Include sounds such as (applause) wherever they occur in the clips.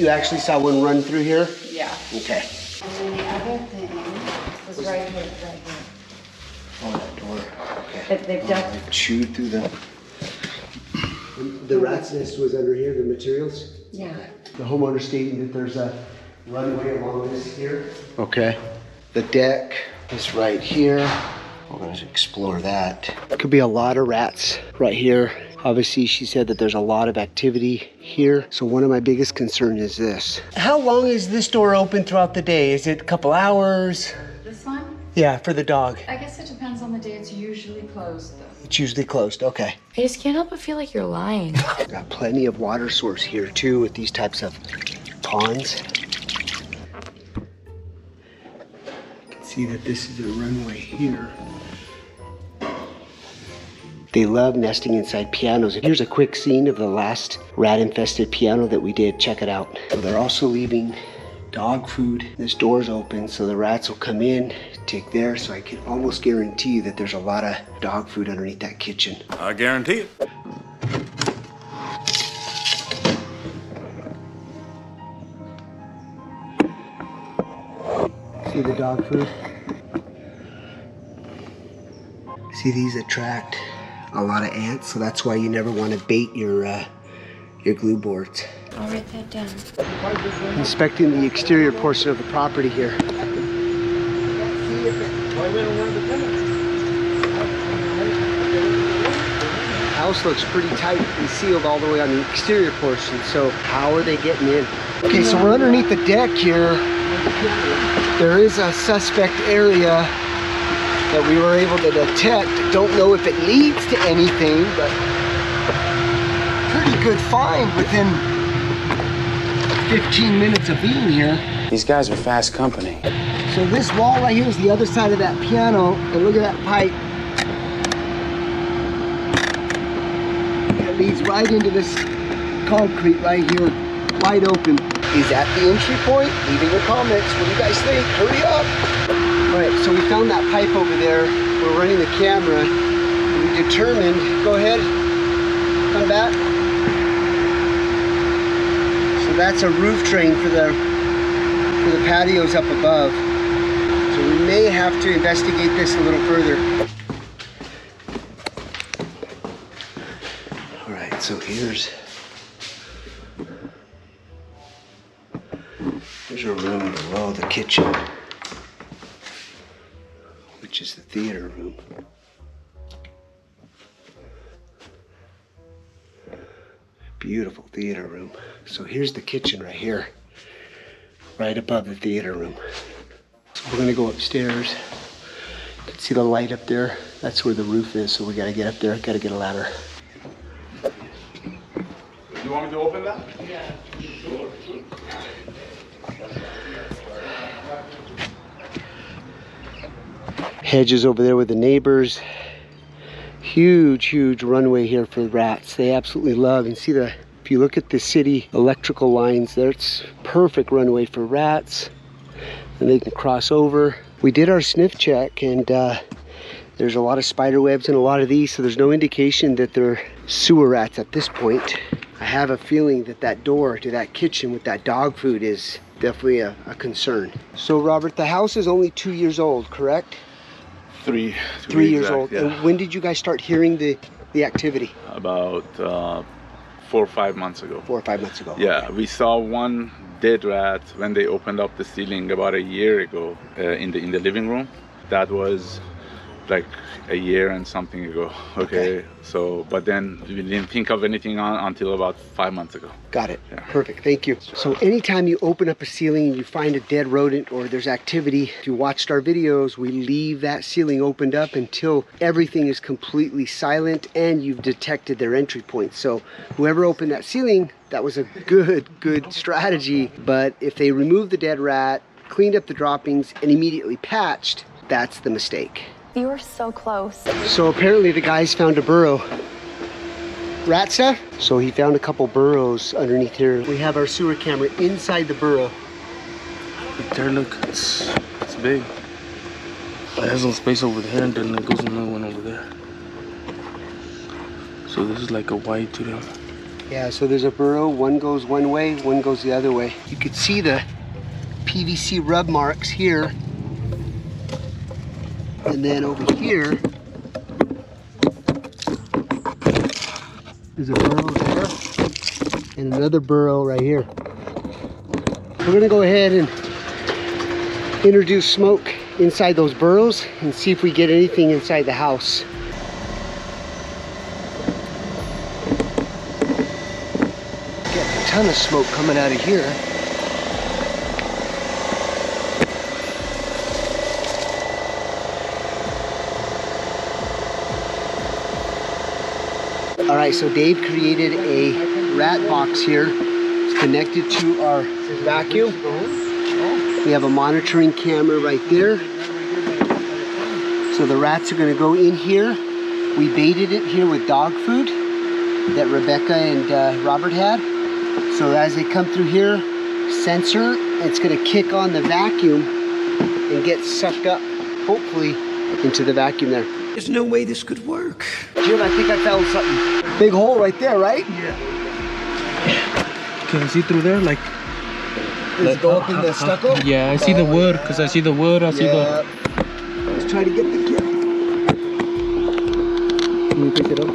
You actually saw one run through here? Yeah. Okay. And then the other thing was right here, right here. Oh, that door. Okay. But they've oh, done, They chewed through the. The rat's nest was under here, the materials? yeah. The homeowner stating that there's a runway along this here. Okay. The deck is right here. We're gonna explore that. Could be a lot of rats right here. Obviously, she said that there's a lot of activity here. So one of my biggest concerns is this. How long is this door open throughout the day? Is it a couple hours? This one? Yeah, for the dog. I guess it depends on the day. It's usually closed though. It's usually closed. Okay. I just can't help but feel like you're lying. (laughs) Got plenty of water source here too with these types of ponds. You can see that this is a runway here. They love nesting inside pianos. Here's a quick scene of the last rat infested piano that we did. Check it out. So they're also leaving dog food. This door's open so the rats will come in, take there. So I can almost guarantee that there's a lot of dog food underneath that kitchen. I guarantee it. See the dog food? See, these attract a lot of ants, so that's why you never want to bait your uh, your glue boards. I'll write that down. Inspecting the exterior portion of the property here. House looks pretty tight and sealed all the way on the exterior portion, so how are they getting in? Okay, so we're underneath the deck here. There is a suspect area that we were able to detect. Don't know if it leads to anything, but pretty good find within 15 minutes of being here. These guys are fast company. So this wall right here is the other side of that piano, and look at that pipe. That leads right into this concrete right here, wide open. Is that the entry point? Leave in your comments. What do you guys think? Hurry up! All right, so we found that pipe over there. We're running the camera. We determined, go ahead, come back. So that's a roof drain for the for the patios up above. So we may have to investigate this a little further. All right, so here's Here's a room below the kitchen, theater room. Beautiful theater room. So here's the kitchen right here, right above the theater room. So we're gonna go upstairs. You can see the light up there. That's where the roof is, so we gotta get up there, gotta get a ladder. You want me to open that? Hedges over there with the neighbors. Huge, huge runway here for rats. They absolutely love and see the if you look at the city electrical lines, there's perfect runway for rats. And they can cross over. We did our sniff check and uh, there's a lot of spider webs in a lot of these, so there's no indication that they're sewer rats at this point. I have a feeling that that door to that kitchen with that dog food is definitely a, a concern. So Robert, the house is only two years old, correct? Three. three years exact, old. Yeah. And when did you guys start hearing the the activity? About uh, four or five months ago. Four or five months ago. Yeah, we saw one dead rat when they opened up the ceiling about a year ago uh, in the in the living room. That was like a year and something ago. (laughs) Okay, Okay. so but then we didn't think of anything on until about five months ago. Got it. Yeah. Perfect. Thank you. So anytime you open up a ceiling and you find a dead rodent or there's activity, if you watched our videos, we leave that ceiling opened up until everything is completely silent and you've detected their entry point. So whoever opened that ceiling, that was a good, good strategy. But if they removed the dead rat, cleaned up the droppings, and immediately patched, that's the mistake. You were so close. So apparently the guys found a burrow. Rat stuff? So he found a couple burrows underneath here. We have our sewer camera inside the burrow. Right there, look, it's, it's big. There's some space over there, and then there goes another one over there. So this is like a wide to them. Yeah, so there's a burrow. One goes one way, one goes the other way. You could see the PVC rub marks here. And then over here, there's a burrow there and another burrow right here. We're gonna go ahead and introduce smoke inside those burrows and see if we get anything inside the house. Get a ton of smoke coming out of here. All right, so Dave created a rat box here. It's connected to our vacuum. We have a monitoring camera right there. So the rats are gonna go in here. We baited it here with dog food that Rebecca and uh, Robert had. So as they come through here, sensor, it's gonna kick on the vacuum and get sucked up, hopefully, into the vacuum there. There's no way this could work. Jim, I think I found something. Big hole right there, right? Yeah. Can you see through there? Like, Does it go up in the stucco? yeah, I see the wood, because I see the wood, I see Yeah. Let's try to get the kid. Can you pick it up?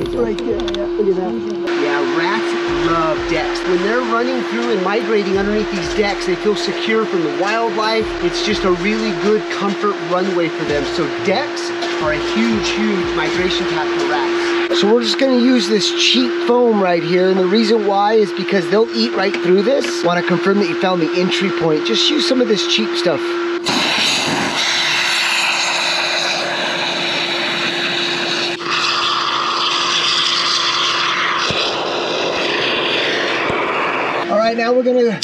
It's Right there, yeah, look at that. Yeah, rats love decks. When they're running through and migrating underneath these decks, they feel secure from the wildlife. It's just a really good comfort runway for them. So decks are a huge, huge migration path for rats. So we're just gonna use this cheap foam right here, and the reason why is because they'll eat right through this. Wanna confirm that you found the entry point. Just use some of this cheap stuff. Now we're gonna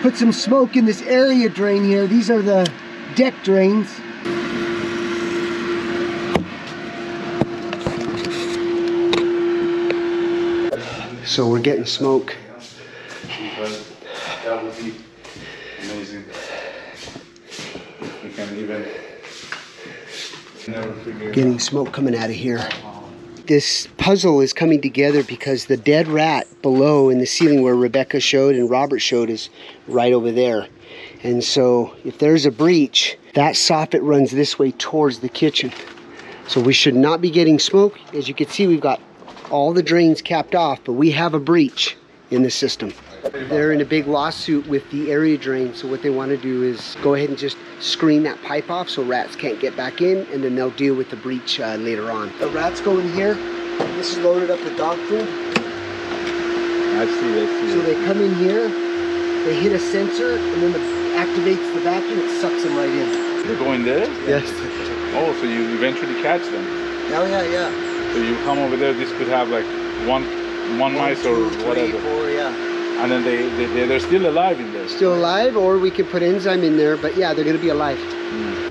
put some smoke in this area drain here. These are the deck drains. So we're getting smoke. That would be amazing. Can even Getting smoke coming out of here. This puzzle is coming together because the dead rat below in the ceiling where Rebecca showed and Robert showed is right over there. And so if there's a breach, that soffit runs this way towards the kitchen. So we should not be getting smoke. As you can see, we've got all the drains capped off, but we have a breach in the system. They're in a big lawsuit with the area drain, so what they want to do is go ahead and just screen that pipe off so rats can't get back in, and then they'll deal with the breach uh, later on. The rats go in here. This is loaded up with dog food. I see, I see. So they come in here, they hit a sensor, and then it activates the vacuum, it sucks them right in. They're going there? Yes. Oh, so you eventually catch them. Oh yeah, yeah. So you come over there, this could have like one one mice or Two, three, whatever. four, yeah. And then they, they, they, they're still alive in there. Still alive, or we could put enzyme in there, but yeah, they're gonna be alive.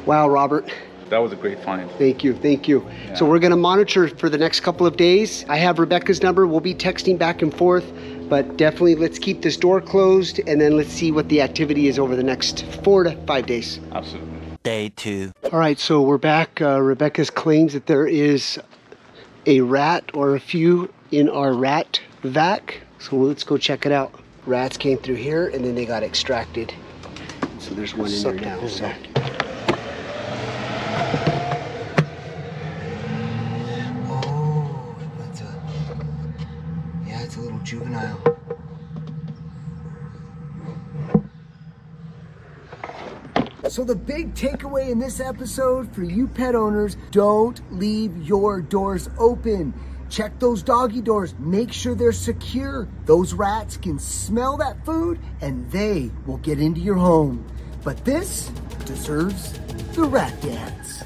Wow, Robert. That was a great find. Thank you, thank you. So we're gonna monitor for the next couple of days. I have Rebecca's number. We'll be texting back and forth, but definitely let's keep this door closed and then let's see what the activity is over the next four to five days. Absolutely. Day two. All right, so we're back. Uh, Rebecca's claims that there is a rat or a few in our rat vac. So let's go check it out. Rats came through here and then they got extracted. So there's one in there now. So. Oh, a, yeah, it's a little juvenile. So the big takeaway in this episode for you pet owners, don't leave your doors open. Check those doggy doors. Make sure they're secure. Those rats can smell that food and they will get into your home. But this deserves the rat dance.